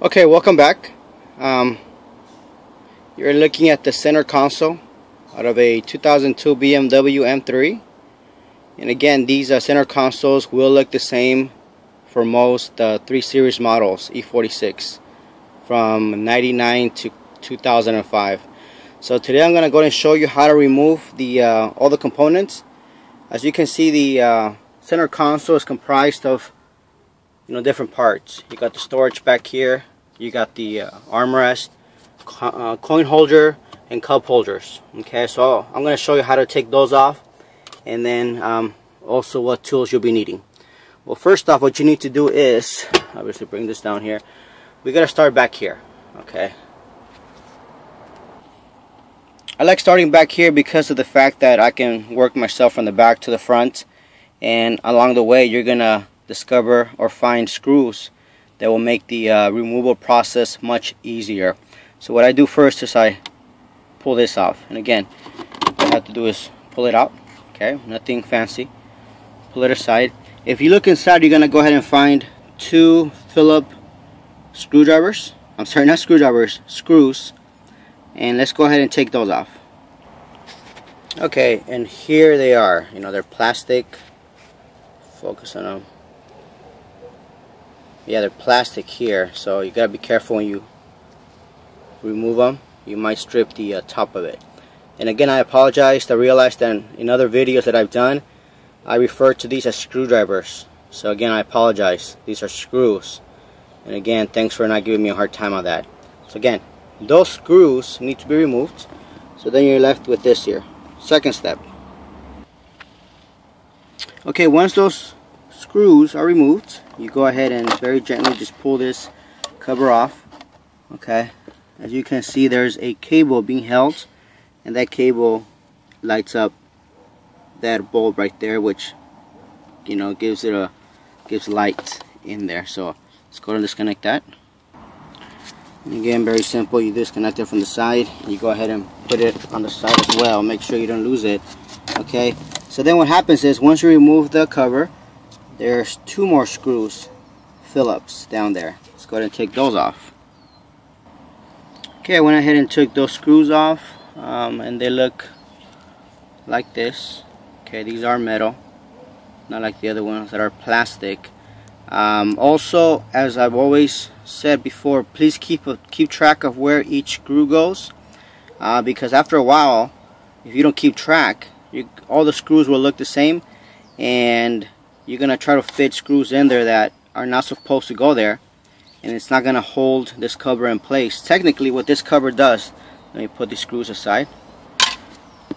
Okay, welcome back. Um, you're looking at the center console out of a 2002 BMW M3. And again, these uh, center consoles will look the same for most uh, 3 Series models, E46, from 99 to 2005. So today I'm going to go and show you how to remove the uh, all the components. As you can see, the uh, center console is comprised of you know different parts. You got the storage back here. You got the uh, armrest co uh, coin holder and cup holders. Okay so I'm gonna show you how to take those off and then um, also what tools you'll be needing. Well first off what you need to do is obviously bring this down here. We gotta start back here okay? I like starting back here because of the fact that I can work myself from the back to the front and along the way you're gonna discover or find screws that will make the uh, removal process much easier. So what I do first is I pull this off. And again, what I have to do is pull it out. Okay, nothing fancy. Pull it aside. If you look inside, you're going to go ahead and find two Phillips screwdrivers. I'm sorry, not screwdrivers, screws. And let's go ahead and take those off. Okay, and here they are. You know, they're plastic. Focus on them yeah they're plastic here so you gotta be careful when you remove them you might strip the uh, top of it. And again I apologize I realized that in other videos that I've done I refer to these as screwdrivers. So again I apologize. These are screws. And again thanks for not giving me a hard time on that. So again those screws need to be removed. So then you're left with this here. Second step. Okay once those screws are removed. You go ahead and very gently just pull this cover off okay? As you can see there's a cable being held and that cable lights up that bulb right there which you know gives it a gives light in there. So let's go and disconnect that. And again very simple. You disconnect it from the side. You go ahead and put it on the side as well. Make sure you don't lose it okay? So then what happens is once you remove the cover there's two more screws Phillips down there. Let's go ahead and take those off. Okay I went ahead and took those screws off um, and they look like this. Okay these are metal not like the other ones that are plastic. Um, also as I've always said before please keep a, keep track of where each screw goes uh, because after a while if you don't keep track you, all the screws will look the same and you're gonna try to fit screws in there that are not supposed to go there and it's not gonna hold this cover in place. Technically what this cover does let me put these screws aside.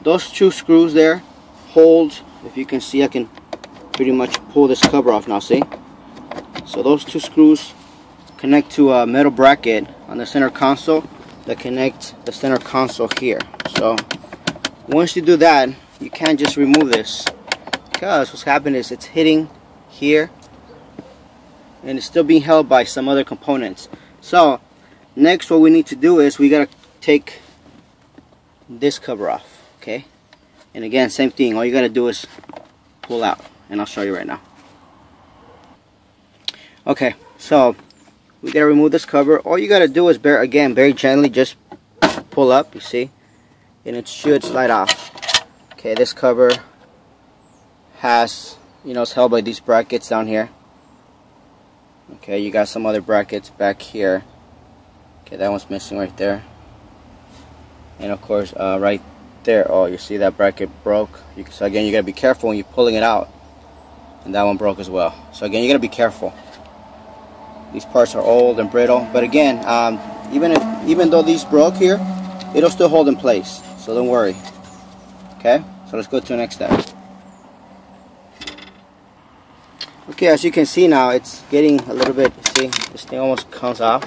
Those two screws there hold if you can see I can pretty much pull this cover off now see? So those two screws connect to a metal bracket on the center console that connect the center console here. So once you do that you can't just remove this because what's happening is it's hitting here and it's still being held by some other components. So next what we need to do is we gotta take this cover off okay? And again same thing all you gotta do is pull out and I'll show you right now. Okay so we gotta remove this cover. All you gotta do is bear again very gently just pull up you see? And it should slide off. Okay this cover has, you know, it's held by these brackets down here. Okay, you got some other brackets back here. Okay, that one's missing right there. And of course, uh, right there, oh, you see that bracket broke. You, so again, you gotta be careful when you're pulling it out. And that one broke as well. So again, you gotta be careful. These parts are old and brittle, but again, um, even if even though these broke here, it'll still hold in place. So don't worry. Okay, so let's go to the next step. Okay, as you can see now, it's getting a little bit, see, this thing almost comes off.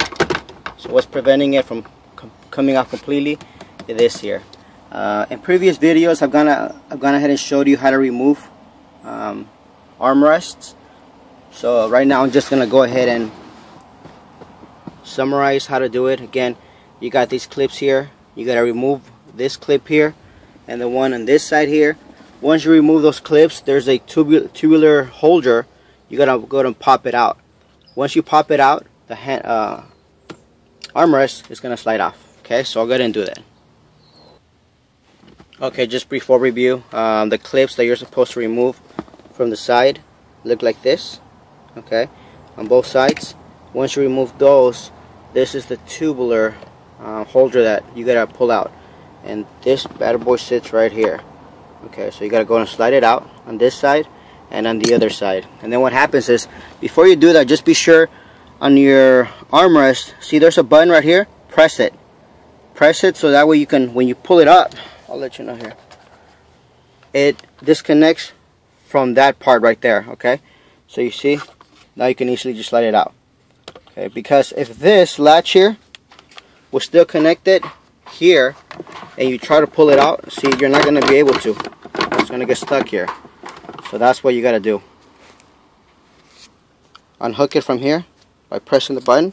So what's preventing it from com coming off completely is this here. Uh, in previous videos, I've gone, I've gone ahead and showed you how to remove um, armrests. So right now, I'm just going to go ahead and summarize how to do it. Again, you got these clips here. You got to remove this clip here and the one on this side here. Once you remove those clips, there's a tubular holder you gotta go and pop it out once you pop it out the hand uh, armrest is to slide off. Okay, so I'll go ahead and do that. Okay, just before review, um, the clips that you're supposed to remove from the side look like this. Okay, on both sides. Once you remove those, this is the tubular uh, holder that you gotta pull out, and this bad boy sits right here. Okay, so you gotta go and slide it out on this side and on the other side. And then what happens is, before you do that, just be sure on your armrest, see there's a button right here, press it. Press it so that way you can, when you pull it up, I'll let you know here. It disconnects from that part right there, okay? So you see, now you can easily just let it out. Okay, because if this latch here was still connected here, and you try to pull it out, see, you're not going to be able to. It's going to get stuck here. So that's what you got to do. Unhook it from here by pressing the button,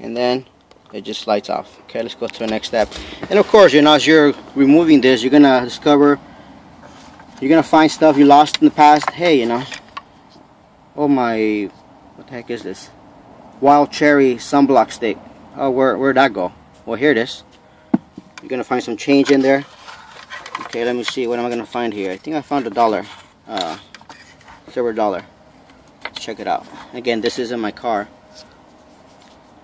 and then it just slides off. Okay, let's go to the next step. And of course, you know, as you're removing this, you're going to discover, you're going to find stuff you lost in the past. Hey, you know, oh my, what the heck is this? Wild Cherry Sunblock Stick. Oh, where, where'd that go? Well, here it is. You're going to find some change in there. Okay, let me see. What am I going to find here? I think I found a dollar. Uh, silver dollar. Let's check it out. Again, this is in my car.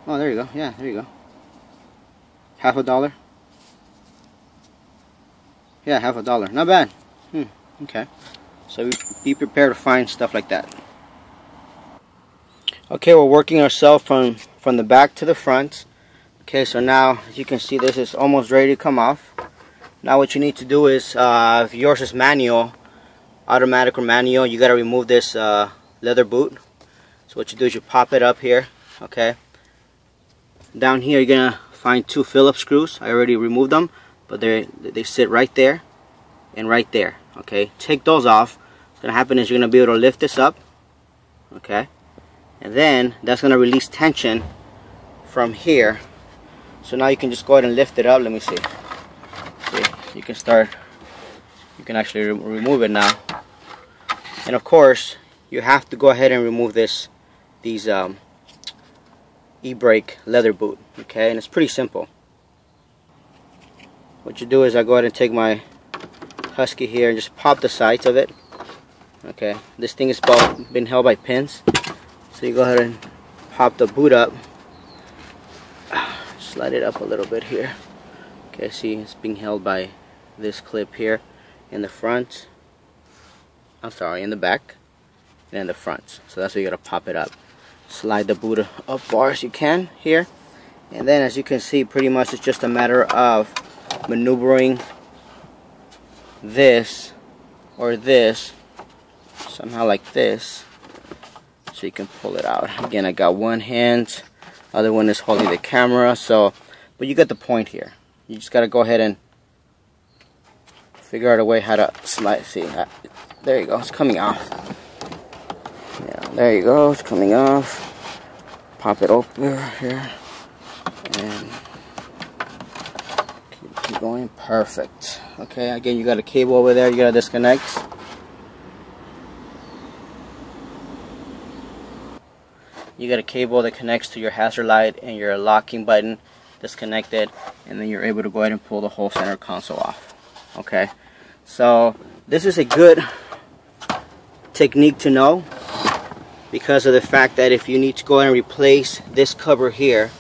Oh, there you go. Yeah, there you go. Half a dollar. Yeah, half a dollar. Not bad. Hmm, okay. So be prepared to find stuff like that. Okay, we're working ourselves from, from the back to the front. Okay, so now, as you can see, this is almost ready to come off. Now what you need to do is, uh, if yours is manual, automatic or manual, you got to remove this uh, leather boot. So what you do is you pop it up here, okay. Down here you're to find two Phillips screws. I already removed them, but they they sit right there and right there, okay. Take those off. What's to happen is you're to be able to lift this up, okay and then that's to release tension from here so now you can just go ahead and lift it up let me see see you can start you can actually re remove it now. And of course you have to go ahead and remove this these um, e-brake leather boot okay? And it's pretty simple. What you do is I go ahead and take my husky here and just pop the sides of it okay? This thing is about, been held by pins. So you go ahead and pop the boot up. Slide it up a little bit here. Okay, see it's being held by this clip here in the front. I'm sorry, in the back and in the front. So that's where you gotta pop it up. Slide the boot up far as you can here. And then as you can see, pretty much it's just a matter of maneuvering this or this somehow like this so you can pull it out again I got one hand other one is holding the camera so but you get the point here you just got to go ahead and figure out a way how to slide see uh, there you go it's coming off. Yeah there you go it's coming off. Pop it open here and keep, keep going perfect. Okay again you got a cable over there you got to disconnect. You got a cable that connects to your hazard light and your locking button disconnected and then you're able to go ahead and pull the whole center console off. Okay so this is a good technique to know because of the fact that if you need to go and replace this cover here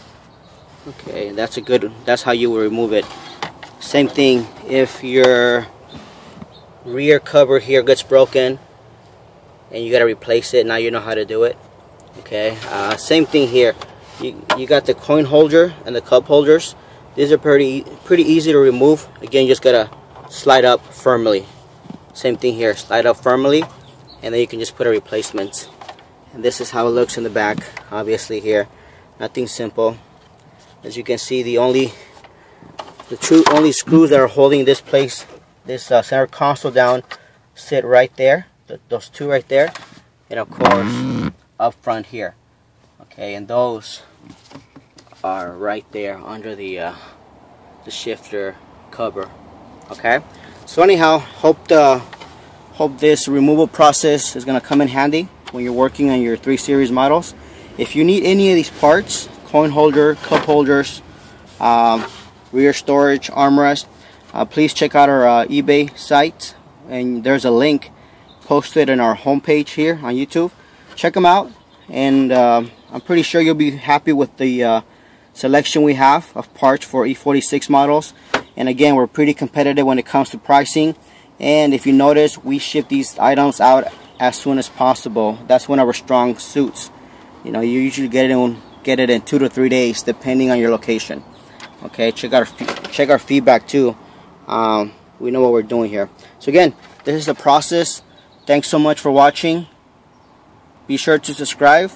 okay that's a good that's how you will remove it. Same thing if your rear cover here gets broken and you got to replace it now you know how to do it okay? Uh, same thing here you, you got the coin holder and the cup holders. These are pretty pretty easy to remove. Again you just gotta slide up firmly. Same thing here slide up firmly and then you can just put a replacement. And this is how it looks in the back obviously here. Nothing simple. As you can see the only the two only screws that are holding this place this uh, center console down sit right there. Those two right there and of course up front here. Okay and those are right there under the uh, the shifter cover okay so anyhow hope the hope this removal process is gonna come in handy when you're working on your 3 series models if you need any of these parts coin holder, cup holders, um, rear storage, armrest. Uh, please check out our uh, eBay site and there's a link posted in our homepage here on YouTube. Check them out and uh, I'm pretty sure you'll be happy with the uh, selection we have of parts for E46 models and again we're pretty competitive when it comes to pricing. And if you notice we ship these items out as soon as possible. That's one of our strong suits. You know you usually get it in get it in two to three days depending on your location. Okay check our check our feedback too. Um, we know what we're doing here. So again this is the process. Thanks so much for watching. Be sure to subscribe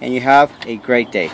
and you have a great day